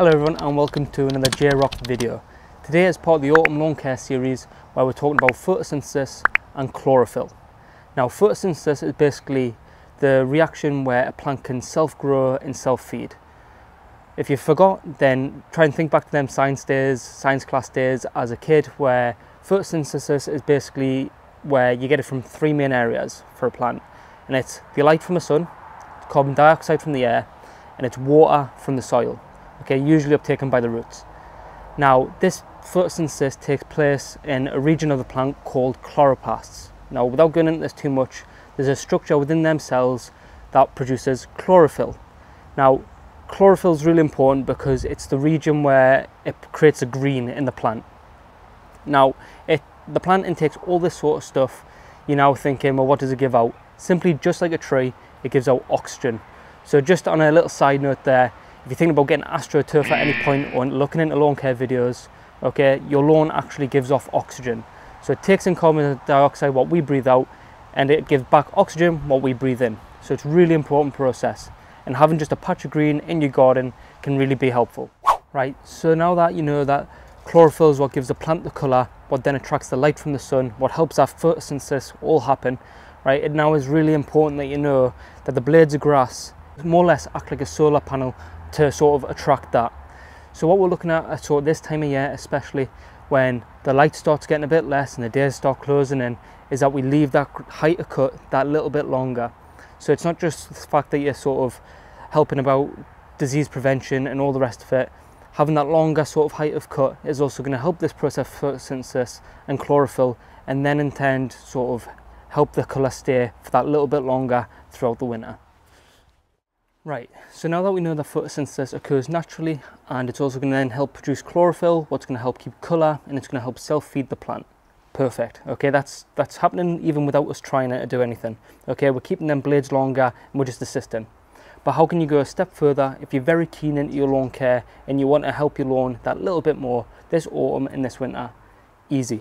Hello everyone and welcome to another JayRock video. Today is part of the Autumn Lawn Care series where we're talking about photosynthesis and chlorophyll. Now photosynthesis is basically the reaction where a plant can self-grow and self-feed. If you forgot then try and think back to them science days, science class days as a kid where photosynthesis is basically where you get it from three main areas for a plant and it's the light from the sun, carbon dioxide from the air and it's water from the soil okay, usually uptaken by the roots. Now, this photosynthesis takes place in a region of the plant called chloroplasts. Now, without going into this too much, there's a structure within them cells that produces chlorophyll. Now, chlorophyll is really important because it's the region where it creates a green in the plant. Now, it, the plant intakes all this sort of stuff. You're now thinking, well, what does it give out? Simply, just like a tree, it gives out oxygen. So just on a little side note there, if you're thinking about getting astroturf at any point or looking into lawn care videos, okay, your lawn actually gives off oxygen. So it takes in carbon dioxide, what we breathe out, and it gives back oxygen, what we breathe in. So it's really important process. And having just a patch of green in your garden can really be helpful. Right, so now that you know that chlorophyll is what gives the plant the colour, what then attracts the light from the sun, what helps our photosynthesis all happen, right, it now is really important that you know that the blades of grass more or less act like a solar panel to sort of attract that. So what we're looking at uh, at sort of this time of year, especially when the light starts getting a bit less and the days start closing in, is that we leave that height of cut that little bit longer. So it's not just the fact that you're sort of helping about disease prevention and all the rest of it. Having that longer sort of height of cut is also going to help this process of photosynthesis and chlorophyll and then intend sort of help the colour stay for that little bit longer throughout the winter. Right, so now that we know that photosynthesis occurs naturally and it's also going to then help produce chlorophyll, what's going to help keep colour and it's going to help self-feed the plant. Perfect, okay, that's that's happening even without us trying to do anything. Okay, we're keeping them blades longer and we're just assisting. But how can you go a step further if you're very keen into your lawn care and you want to help your lawn that little bit more this autumn and this winter? Easy.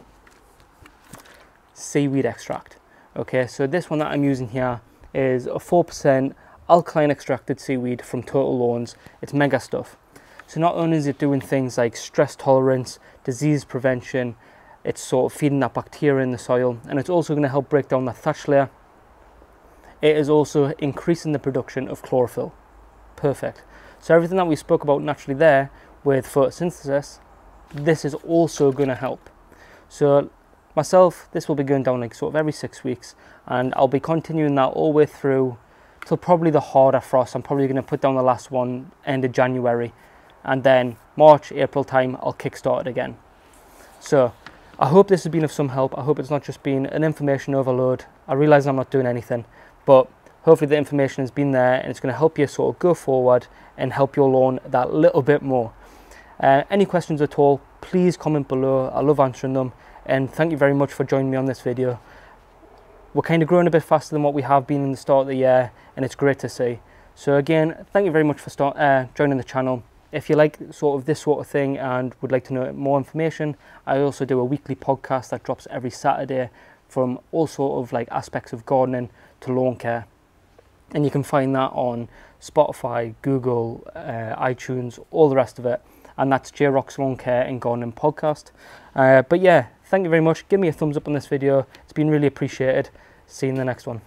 Seaweed extract. Okay, so this one that I'm using here is a 4% alkaline extracted seaweed from Total Lawns. It's mega stuff. So not only is it doing things like stress tolerance, disease prevention, it's sort of feeding that bacteria in the soil and it's also going to help break down that thatch layer. It is also increasing the production of chlorophyll. Perfect. So everything that we spoke about naturally there with photosynthesis, this is also going to help. So myself, this will be going down like sort of every six weeks and I'll be continuing that all the way through till probably the harder frost. I'm probably going to put down the last one end of January and then March, April time, I'll kickstart it again. So I hope this has been of some help. I hope it's not just been an information overload. I realize I'm not doing anything, but hopefully the information has been there and it's going to help you sort of go forward and help your lawn that little bit more. Uh, any questions at all, please comment below. I love answering them. And thank you very much for joining me on this video we're kind of growing a bit faster than what we have been in the start of the year and it's great to see. So again, thank you very much for start, uh, joining the channel. If you like sort of this sort of thing and would like to know more information, I also do a weekly podcast that drops every Saturday from all sort of like aspects of gardening to lawn care. And you can find that on Spotify, Google, uh, iTunes, all the rest of it. And that's JayRock's Lawn Care and Gardening Podcast. Uh, but yeah, thank you very much. Give me a thumbs up on this video. It's been really appreciated. See you in the next one.